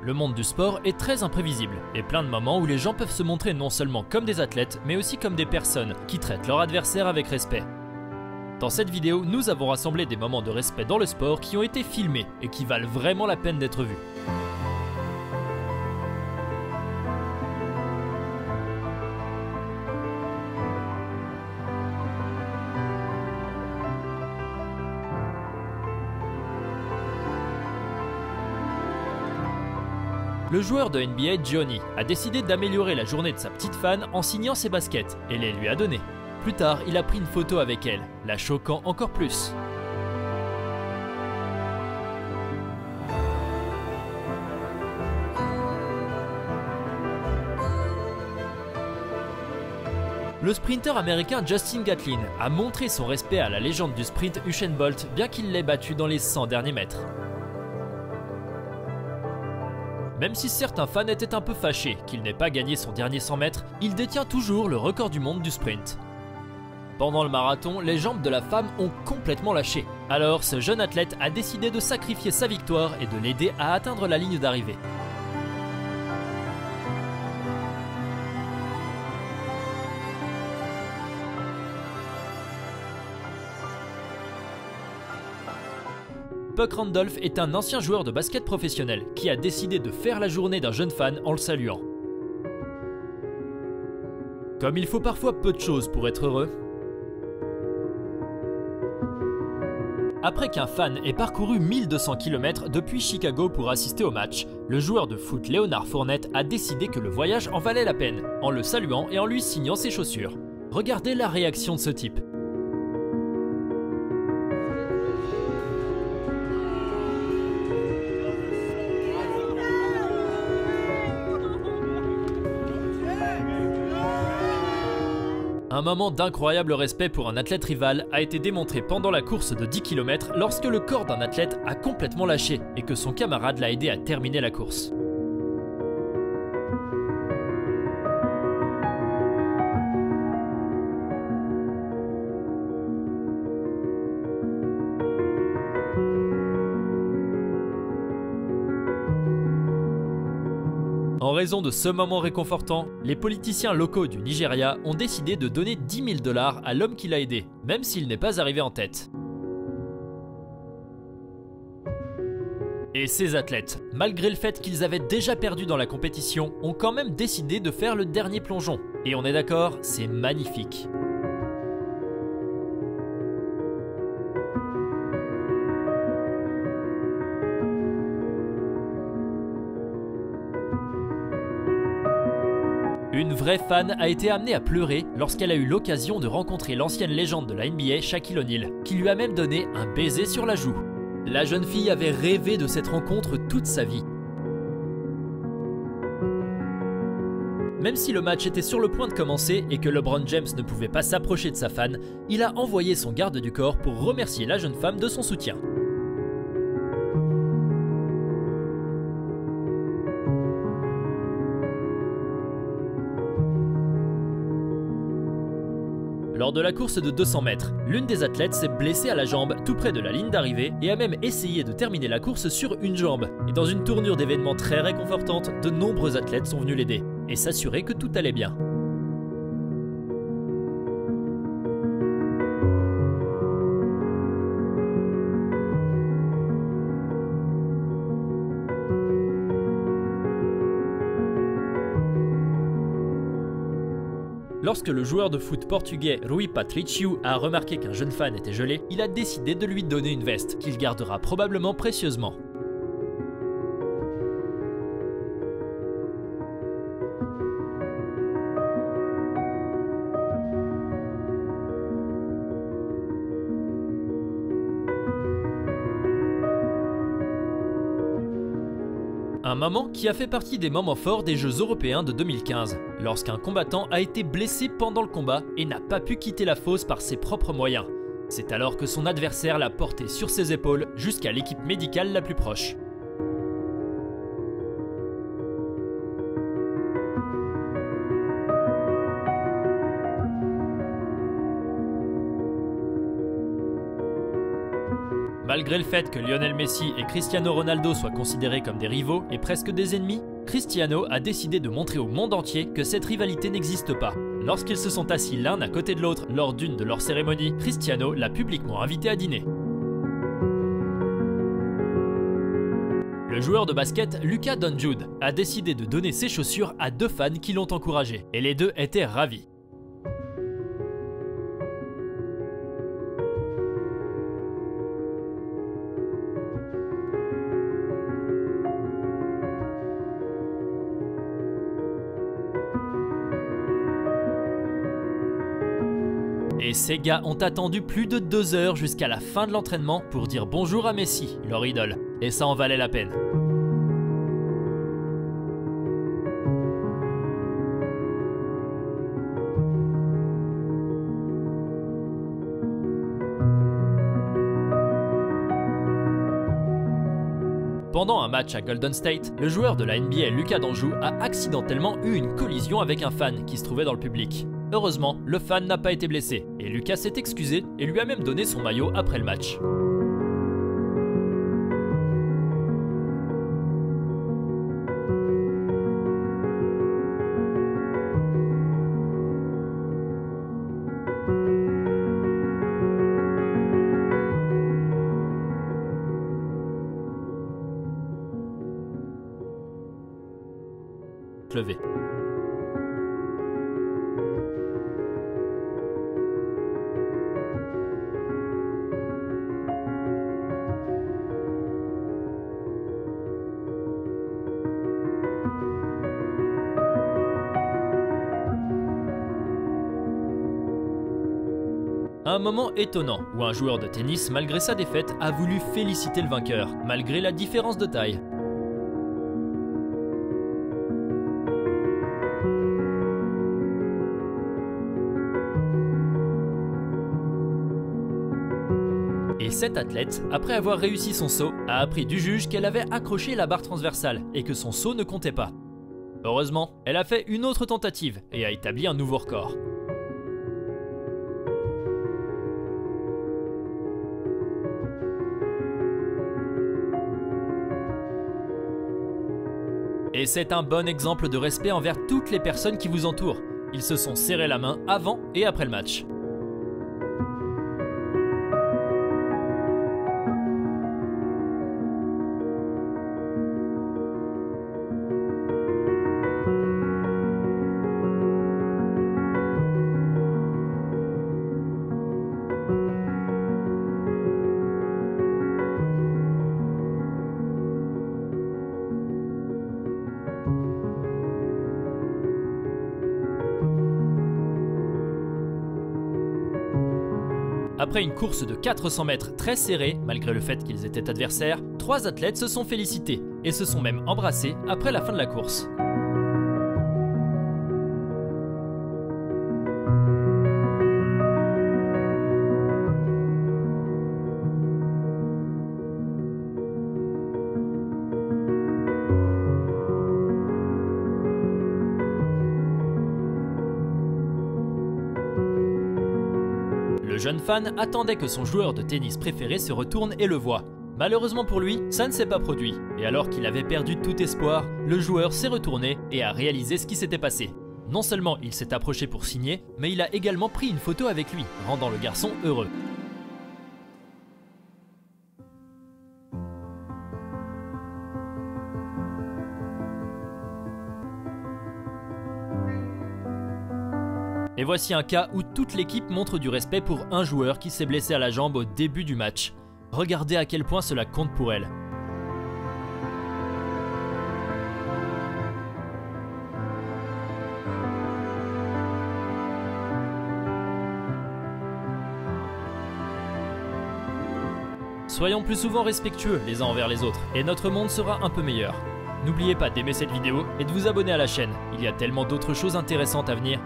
Le monde du sport est très imprévisible, et plein de moments où les gens peuvent se montrer non seulement comme des athlètes, mais aussi comme des personnes qui traitent leur adversaire avec respect. Dans cette vidéo, nous avons rassemblé des moments de respect dans le sport qui ont été filmés et qui valent vraiment la peine d'être vus. Le joueur de NBA Johnny a décidé d'améliorer la journée de sa petite fan en signant ses baskets et les lui a données. Plus tard, il a pris une photo avec elle, la choquant encore plus. Le sprinter américain Justin Gatlin a montré son respect à la légende du sprint Usain Bolt bien qu'il l'ait battu dans les 100 derniers mètres. Même si certains fans étaient un peu fâchés qu'il n'ait pas gagné son dernier 100 mètres, il détient toujours le record du monde du sprint. Pendant le marathon, les jambes de la femme ont complètement lâché. Alors ce jeune athlète a décidé de sacrifier sa victoire et de l'aider à atteindre la ligne d'arrivée. Puck Randolph est un ancien joueur de basket professionnel qui a décidé de faire la journée d'un jeune fan en le saluant. Comme il faut parfois peu de choses pour être heureux. Après qu'un fan ait parcouru 1200 km depuis Chicago pour assister au match, le joueur de foot Léonard Fournette a décidé que le voyage en valait la peine, en le saluant et en lui signant ses chaussures. Regardez la réaction de ce type. Un moment d'incroyable respect pour un athlète rival a été démontré pendant la course de 10 km lorsque le corps d'un athlète a complètement lâché et que son camarade l'a aidé à terminer la course. En raison de ce moment réconfortant, les politiciens locaux du Nigeria ont décidé de donner 10 000 dollars à l'homme qui l'a aidé, même s'il n'est pas arrivé en tête. Et ces athlètes, malgré le fait qu'ils avaient déjà perdu dans la compétition, ont quand même décidé de faire le dernier plongeon. Et on est d'accord, c'est magnifique. Une vraie fan a été amenée à pleurer lorsqu'elle a eu l'occasion de rencontrer l'ancienne légende de la NBA, Shaquille O'Neal, qui lui a même donné un baiser sur la joue. La jeune fille avait rêvé de cette rencontre toute sa vie. Même si le match était sur le point de commencer et que LeBron James ne pouvait pas s'approcher de sa fan, il a envoyé son garde du corps pour remercier la jeune femme de son soutien. Lors de la course de 200 mètres, l'une des athlètes s'est blessée à la jambe tout près de la ligne d'arrivée et a même essayé de terminer la course sur une jambe. Et dans une tournure d'événements très réconfortante, de nombreux athlètes sont venus l'aider et s'assurer que tout allait bien. Lorsque le joueur de foot portugais Rui Patricio a remarqué qu'un jeune fan était gelé, il a décidé de lui donner une veste qu'il gardera probablement précieusement. Un moment qui a fait partie des moments forts des Jeux européens de 2015, lorsqu'un combattant a été blessé pendant le combat et n'a pas pu quitter la fosse par ses propres moyens. C'est alors que son adversaire l'a porté sur ses épaules jusqu'à l'équipe médicale la plus proche. Malgré le fait que Lionel Messi et Cristiano Ronaldo soient considérés comme des rivaux et presque des ennemis, Cristiano a décidé de montrer au monde entier que cette rivalité n'existe pas. Lorsqu'ils se sont assis l'un à côté de l'autre lors d'une de leurs cérémonies, Cristiano l'a publiquement invité à dîner. Le joueur de basket Lucas Donjude a décidé de donner ses chaussures à deux fans qui l'ont encouragé, et les deux étaient ravis. Et ces gars ont attendu plus de deux heures jusqu'à la fin de l'entraînement pour dire bonjour à Messi, leur idole. Et ça en valait la peine. Pendant un match à Golden State, le joueur de la NBA Lucas Danjou a accidentellement eu une collision avec un fan qui se trouvait dans le public. Heureusement, le fan n'a pas été blessé, et Lucas s'est excusé et lui a même donné son maillot après le match. Un moment étonnant où un joueur de tennis, malgré sa défaite, a voulu féliciter le vainqueur, malgré la différence de taille. Et cette athlète, après avoir réussi son saut, a appris du juge qu'elle avait accroché la barre transversale et que son saut ne comptait pas. Heureusement, elle a fait une autre tentative et a établi un nouveau record. Et c'est un bon exemple de respect envers toutes les personnes qui vous entourent. Ils se sont serrés la main avant et après le match. Après une course de 400 mètres très serrée, malgré le fait qu'ils étaient adversaires, trois athlètes se sont félicités et se sont même embrassés après la fin de la course. Le jeune fan attendait que son joueur de tennis préféré se retourne et le voie. Malheureusement pour lui, ça ne s'est pas produit, et alors qu'il avait perdu tout espoir, le joueur s'est retourné et a réalisé ce qui s'était passé. Non seulement il s'est approché pour signer, mais il a également pris une photo avec lui, rendant le garçon heureux. Et voici un cas où toute l'équipe montre du respect pour un joueur qui s'est blessé à la jambe au début du match. Regardez à quel point cela compte pour elle. Soyons plus souvent respectueux les uns envers les autres, et notre monde sera un peu meilleur. N'oubliez pas d'aimer cette vidéo et de vous abonner à la chaîne, il y a tellement d'autres choses intéressantes à venir.